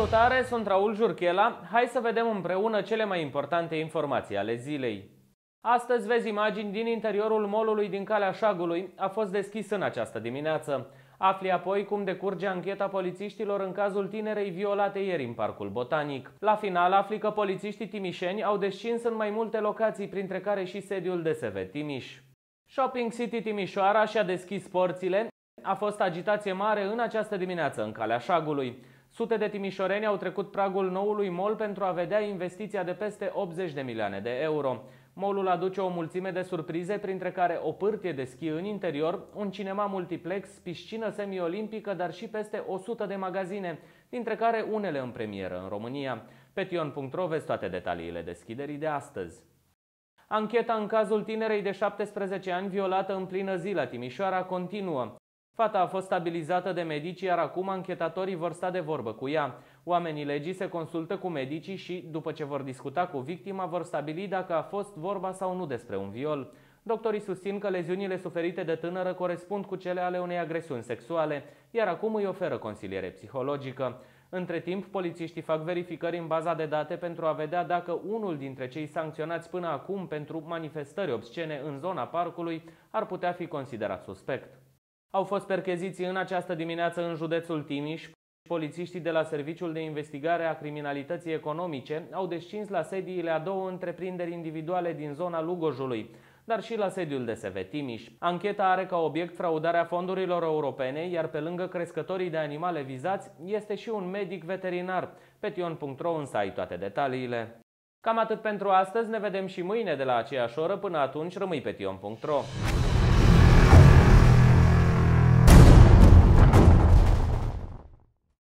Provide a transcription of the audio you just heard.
Salutare, sunt Raul Jurchela. Hai să vedem împreună cele mai importante informații ale zilei. Astăzi vezi imagini din interiorul molului din Calea Șagului. A fost deschis în această dimineață. Afli apoi cum decurge ancheta polițiștilor în cazul tinerei violate ieri în Parcul Botanic. La final afli că polițiștii timișeni au descins în mai multe locații, printre care și sediul DSV Timiș. Shopping City Timișoara și-a deschis porțile. A fost agitație mare în această dimineață în Calea Șagului. Sute de timișoreni au trecut pragul noului mall pentru a vedea investiția de peste 80 de milioane de euro. Molul aduce o mulțime de surprize, printre care o pârtie de schi în interior, un cinema multiplex, piscină semi-olimpică, dar și peste 100 de magazine, dintre care unele în premieră în România. Pe tion.ro vezi toate detaliile deschiderii de astăzi. Ancheta în cazul tinerei de 17 ani violată în plină zi la Timișoara continuă. Fata a fost stabilizată de medici, iar acum anchetatorii vor sta de vorbă cu ea. Oamenii legii se consultă cu medicii și, după ce vor discuta cu victima, vor stabili dacă a fost vorba sau nu despre un viol. Doctorii susțin că leziunile suferite de tânără corespund cu cele ale unei agresiuni sexuale, iar acum îi oferă consiliere psihologică. Între timp, polițiștii fac verificări în baza de date pentru a vedea dacă unul dintre cei sancționați până acum pentru manifestări obscene în zona parcului ar putea fi considerat suspect. Au fost percheziții în această dimineață în județul Timiș. Polițiștii de la Serviciul de Investigare a Criminalității Economice au descins la sediile a două întreprinderi individuale din zona Lugojului, dar și la sediul de SV Timiș. Ancheta are ca obiect fraudarea fondurilor europene, iar pe lângă crescătorii de animale vizați, este și un medic veterinar. Pe tion.ro însă ai toate detaliile. Cam atât pentru astăzi, ne vedem și mâine de la aceeași oră, până atunci rămâi pe tion.ro.